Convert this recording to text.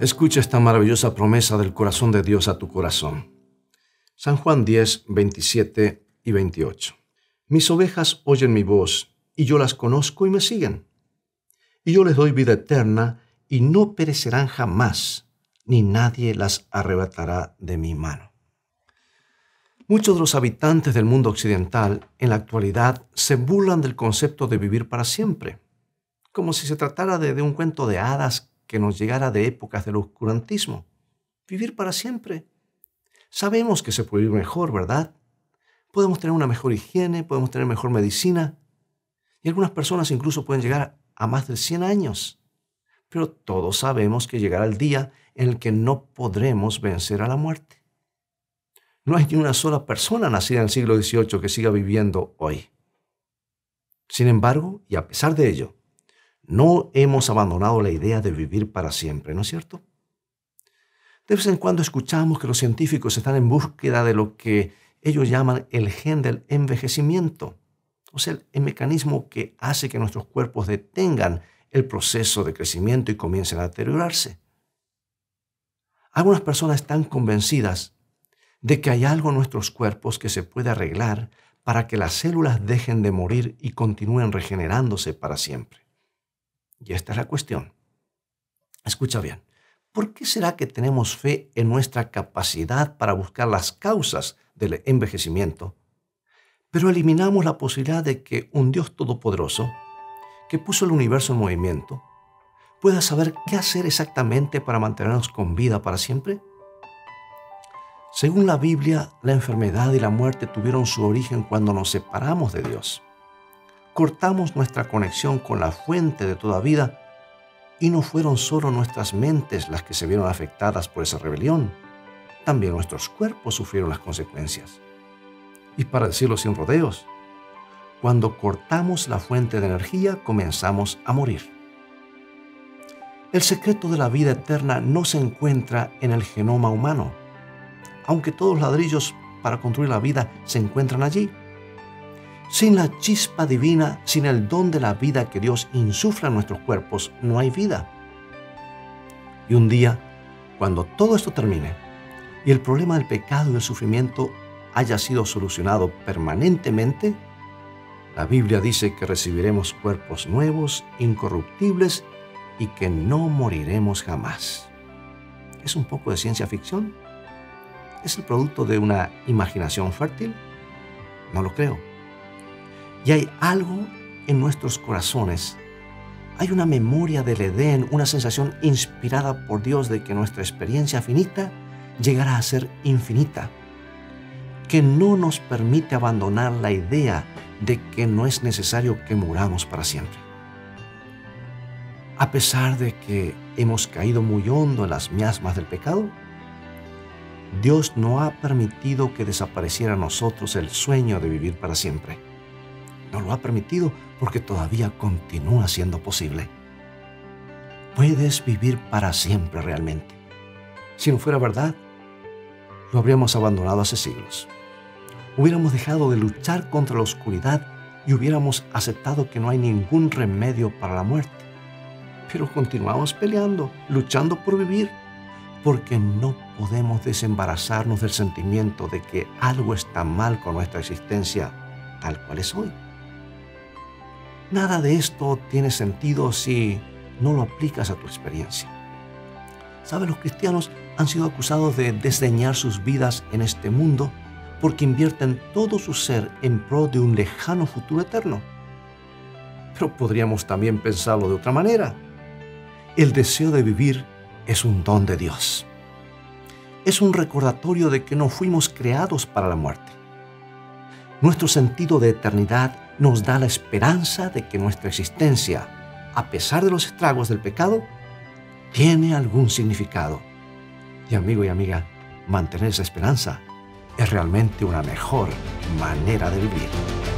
Escucha esta maravillosa promesa del corazón de Dios a tu corazón. San Juan 10, 27 y 28. Mis ovejas oyen mi voz, y yo las conozco y me siguen. Y yo les doy vida eterna, y no perecerán jamás, ni nadie las arrebatará de mi mano. Muchos de los habitantes del mundo occidental en la actualidad se burlan del concepto de vivir para siempre, como si se tratara de, un cuento de hadas que nos llegara de épocas del oscurantismo. Vivir para siempre. Sabemos que se puede vivir mejor, ¿verdad? Podemos tener una mejor higiene, podemos tener mejor medicina, y algunas personas incluso pueden llegar a más de 100 años. Pero todos sabemos que llegará el día en el que no podremos vencer a la muerte. No hay ni una sola persona nacida en el siglo XVIII que siga viviendo hoy. Sin embargo, y a pesar de ello, no hemos abandonado la idea de vivir para siempre, ¿no es cierto? De vez en cuando escuchamos que los científicos están en búsqueda de lo que ellos llaman el gen del envejecimiento, o sea, el mecanismo que hace que nuestros cuerpos detengan el proceso de crecimiento y comiencen a deteriorarse. Algunas personas están convencidas de que hay algo en nuestros cuerpos que se puede arreglar para que las células dejen de morir y continúen regenerándose para siempre. Y esta es la cuestión. Escucha bien, ¿por qué será que tenemos fe en nuestra capacidad para buscar las causas del envejecimiento, pero eliminamos la posibilidad de que un Dios todopoderoso, que puso el universo en movimiento, pueda saber qué hacer exactamente para mantenernos con vida para siempre? Según la Biblia, la enfermedad y la muerte tuvieron su origen cuando nos separamos de Dios. Cortamos nuestra conexión con la fuente de toda vida y no fueron solo nuestras mentes las que se vieron afectadas por esa rebelión, también nuestros cuerpos sufrieron las consecuencias. Y para decirlo sin rodeos, cuando cortamos la fuente de energía comenzamos a morir. El secreto de la vida eterna no se encuentra en el genoma humano, aunque todos los ladrillos para construir la vida se encuentran allí. Sin la chispa divina, sin el don de la vida que Dios insufla en nuestros cuerpos, no hay vida. Y un día, cuando todo esto termine y el problema del pecado y el sufrimiento haya sido solucionado permanentemente, la Biblia dice que recibiremos cuerpos nuevos, incorruptibles y que no moriremos jamás. ¿Es un poco de ciencia ficción? ¿Es el producto de una imaginación fértil? No lo creo. Y hay algo en nuestros corazones. Hay una memoria del Edén, una sensación inspirada por Dios de que nuestra experiencia finita llegará a ser infinita, que no nos permite abandonar la idea de que no es necesario que muramos para siempre. A pesar de que hemos caído muy hondo en las miasmas del pecado, Dios no ha permitido que desapareciera a nosotros el sueño de vivir para siempre. No lo ha permitido porque todavía continúa siendo posible. Puedes vivir para siempre realmente. Si no fuera verdad, lo habríamos abandonado hace siglos. Hubiéramos dejado de luchar contra la oscuridad y hubiéramos aceptado que no hay ningún remedio para la muerte. Pero continuamos peleando, luchando por vivir porque no podemos desembarazarnos del sentimiento de que algo está mal con nuestra existencia tal cual es hoy. Nada de esto tiene sentido si no lo aplicas a tu experiencia. ¿Sabes? Los cristianos han sido acusados de desdeñar sus vidas en este mundo porque invierten todo su ser en pro de un lejano futuro eterno. Pero podríamos también pensarlo de otra manera. El deseo de vivir es un don de Dios. Es un recordatorio de que no fuimos creados para la muerte. Nuestro sentido de eternidad nos da la esperanza de que nuestra existencia, a pesar de los estragos del pecado, tiene algún significado. Y amigo y amiga, mantener esa esperanza es realmente una mejor manera de vivir.